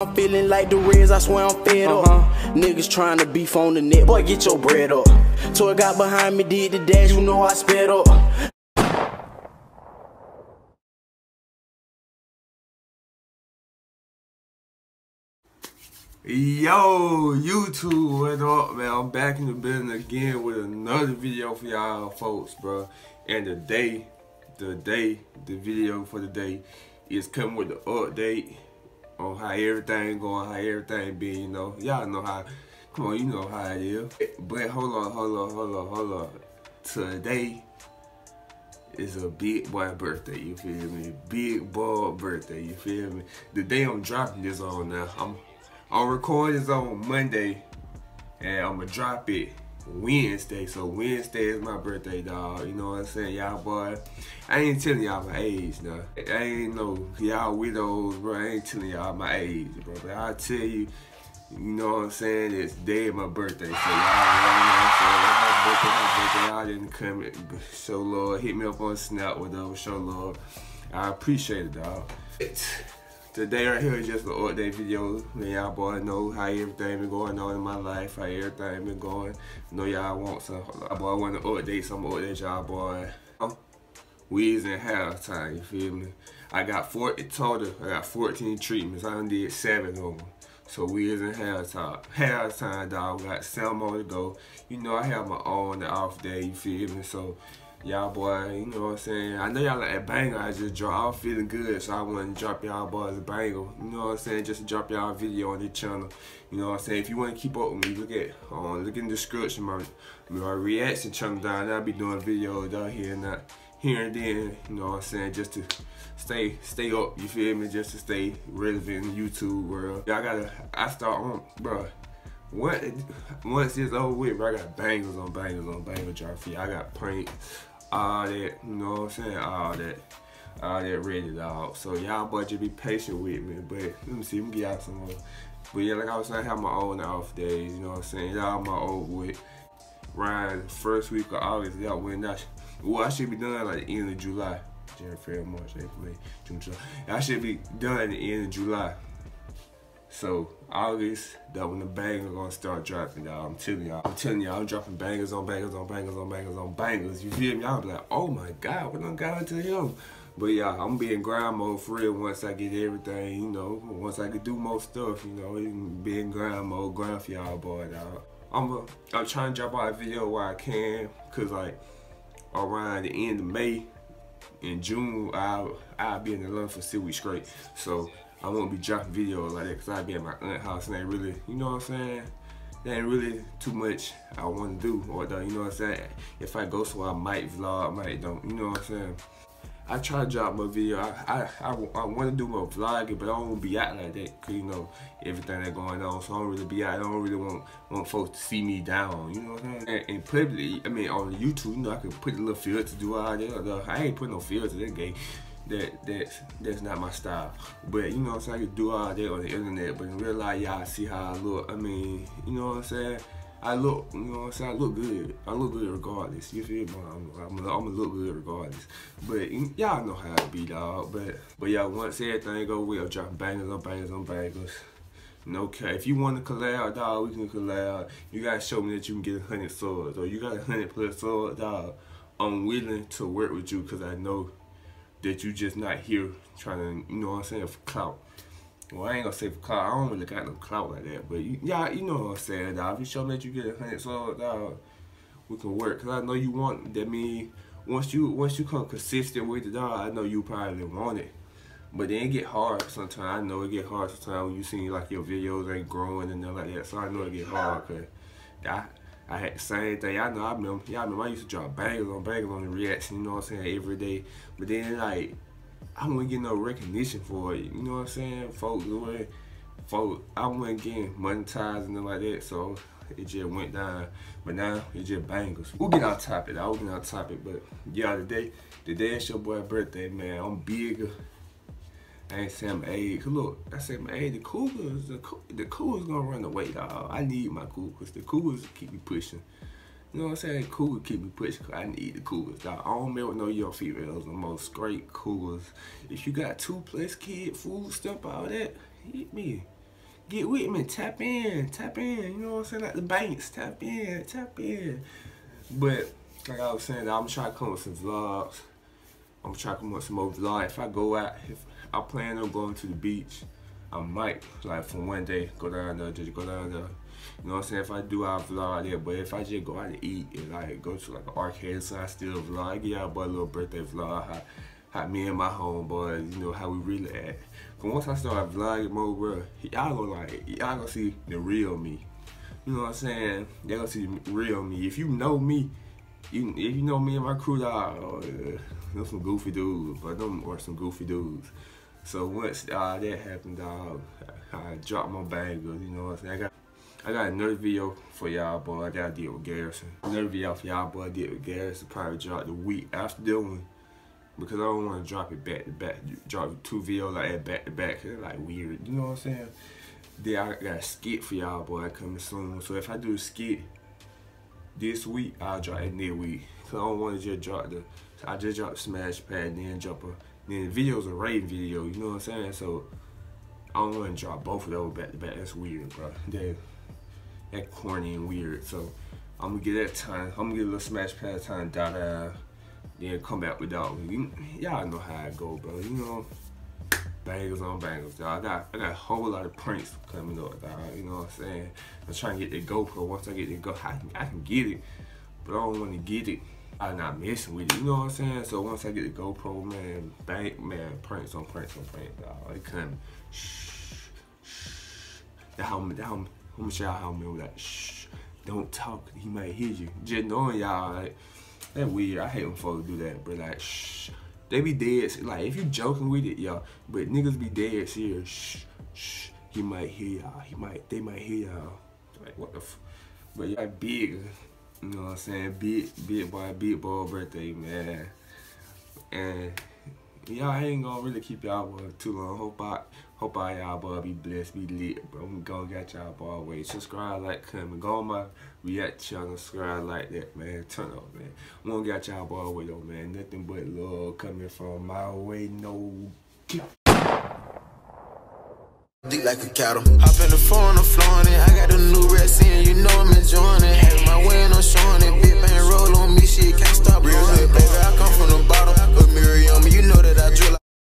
I'm feeling like the Reds, I swear I'm fed up. Uh-huh. Niggas trying to beef on the net, boy, get your bread up. So I got behind me, did the dash, you know I sped up. Yo, YouTube, what up, man? I'm back in the building again with another video for y'all folks, bro. And the day, the day, the video for the day is coming with the update on how everything going, how everything been, you know. Y'all know how, come on, you know how it is. But hold on, hold on, hold on, hold on. Today is a big boy birthday, you feel me? Big boy birthday, you feel me? The day I'm dropping this on now, I'm, I'm recording this on Monday, and I'm gonna drop it Wednesday. So Wednesday is my birthday, dog. You know what I'm saying? Y'all boy, I ain't telling y'all my age now. I ain't no y'all widows, bro. I ain't telling y'all my age, bro. But I'll tell you, you know what I'm saying? It's day of my birthday. So y'all know what I'm saying? Y'all didn't come show love. Hit me up on Snap with those show love. I appreciate it, dog. It's, Today right here is just an update video. Man, y'all boy know how everything been going on in my life, how everything been going. know y'all want some, boy, I want to update some update y'all boy. Um, we is in halftime, you feel me? I got 40 total, I got 14 treatments. I done did seven of them. So we is in halftime. Halftime, dog. We got seven more to go. You know I have my own off day, you feel me? So y'all boy, you know what I'm saying? I know y'all like that banger I just dropped. I was feeling good, so I wanna drop y'all boys a banger. You know what I'm saying? Just drop y'all a video on the channel. You know what I'm saying? If you want to keep up with me, look at um, look in the description, my, my reaction channel down. I'll be doing videos down here and that here and then, you know what I'm saying, just to stay stay up, you feel me, just to stay relevant in the YouTube world. Y'all gotta, I start on, bro, once, once it's over with, bro, I got bangers on bangers on for you. I got pranks, all that, you know what I'm saying, all that, all that ready, dog. So y'all boy just be patient with me, but let me see, let me get out some more. But yeah, like I was saying, I have my own off days, you know what I'm saying, y'all my old with Ryan, first week of August, y'all when that. Well, I should be done like the end of July. January, February, March, April, May, June, July. I should be done at the end of July. So August, that when the bangers gonna start dropping, y'all. I'm telling y'all, I'm telling y'all, I'm dropping bangers on bangers on bangers on bangers on bangers. You feel me? I'll be like, oh my God, what done got into him? But yeah, I'm being grind mode for real once I get everything, you know, once I can do more stuff, you know, being grind mode, grind for y'all boy. I'm a, I'm trying to drop out a video where I can, cause like around the end of May, in June, I'll I'll be in the Atlanta for six weeks straight. So I won't be dropping videos like that because I'll be at my aunt house and they really, you know what I'm saying? There ain't really too much I want to do or the, you know what I'm saying? If I go somewhere, I might vlog, I might don't, you know what I'm saying? I try to drop my video. I I, I, I want to do my vlogging, but I don't be out like that. Cause you know everything that's going on. So I don't really be out. I don't really want want folks to see me down. You know what I'm saying? And, and publicly, I mean on YouTube, you know I can put a little filter to do all that. I ain't put no filter that game. That that's that's not my style. But you know what I'm saying? I can do all that on the internet. But in real life, y'all see how I look. I mean, you know what I'm saying? I look, you know what I'm saying? I look good. I look good regardless. You feel me? I'm, I'm, I'm gonna look good regardless. But y'all know how it be, dog. But but y'all, once everything go well, dropping bangers on bangers on bangers. No okay. If you want to collab, dog, we can collab. You gotta show me that you can get a hundred swords, or you got a hundred plus swords, dog. I'm willing to work with you because I know that you just not here trying to, you know what I'm saying, for clout. Well, I ain't gonna say for clout. I don't really got no clout like that. But yeah, you know what I'm saying, dog. If you show me that you get a hundred swords, dog, we can work. Cause I know you want. That mean once you once you come consistent with the dog, I know you probably want it. But then it get hard sometimes. I know it get hard sometimes when you see like your videos ain't growing and nothing like that. So I know it get hard cause I I had the same thing. I know I remember y'all remember I used to drop bangers on bangers on the reaction, you know what I'm saying, every day. But then like I wouldn't get no recognition for it. You know what I'm saying? Folks doing, folks, I wasn't getting monetized and like that, so it just went down. But now it just bangers. We'll get on topic. I'll get on topic, but yeah, today, today is your boy birthday, man. I'm bigger. I ain't saying. Look, I said my. The coolers, the, coolers gonna run away, dog. I need my coolers. The coolers keep me pushing. You know what I'm saying? Cool keep me pushing cause I need the coolest. Dog. I don't with no young females, the most great coolest. If you got two plus kid, food stamp, all that, hit me. get with me, tap in, tap in. You know what I'm saying? Like the banks, tap in, tap in. But like I was saying, I'm trying to come up with some vlogs. I'm trying to come up with some more vlogs. If I go out, if I plan on going to the beach, I might like for one day go down there, just go down there. You know what I'm saying? If I do, I'll vlog there. But if I just go out to eat and like go to like an arcade, so I still vlog. I but a little birthday vlog. How, how me and my homeboys, you know, how we really act. But once I start vlogging more, bro, y'all gonna like, y'all gonna see the real me. You know what I'm saying? Y'all gonna see the real me. If you know me, you if you know me and my crew, y'all, uh, oh, yeah, some goofy dudes, but them are some goofy dudes. So once uh, that happened, dog, I dropped my bag. You know what I'm saying? I got, I got another video for y'all, boy. I got to deal with Garrison. Another video for y'all, boy. I did with Garrison. Probably dropped the week after doing because I don't want to drop it back to back. Drop two videos like that back to back. It's like weird. You know what I'm saying? Then I got a skit for y'all, boy, coming soon. So if I do a skit this week, I'll drop it next week. Cause I don't want to just drop the. I just dropped Smash Pad, then drop a. Then the video's a rating video. You know what I'm saying? So I don't want to drop both of those back to back. That's weird, bro. That that corny and weird. So I'm gonna get that time. I'm gonna get a little Smash Pad time. Da da then come back with dog. Y'all know how it go, bro. You know, bangers on bangers, dog. I got I got a whole lot of pranks coming up, dog. You know what I'm saying? I'm trying to get the GoPro. Once I get the Go, I can, I can get it, but I don't want to get it. I'm not messing with it. You know what I'm saying? So once I get the GoPro, man, bang, man, pranks on pranks on pranks, dog. It coming. Shh, shh. That how, I'm gonna show y'all how I'm like, shh. Don't talk. He might hear you. Just knowing y'all, like. That weird. I hate when folks do that, but like, shh. They be dead. Like, if you joking with it, y'all, but niggas be dead serious. Shh, shh. He might hear y'all. He might, they might hear y'all. Like, what the f? But y'all big. You know what I'm saying? Big, big boy, big boy birthday, man. And y'all ain't gonna really keep y'all boy too long. Hope I hope I y'all boy be blessed, be lit, bro. I'm gonna get y'all boy away. Subscribe, like, comment, go on my react channel, subscribe like that, man. Turn up, man. I'm gonna get y'all boy away though, man. Nothing but love coming from my way, no Deep like a cattle. Hop in the phone, I'm flowing it. I got the new red scene, you know I'm enjoying it. Have my win, I'm showing it. Big bang roll on me, shit can't stop blowing it.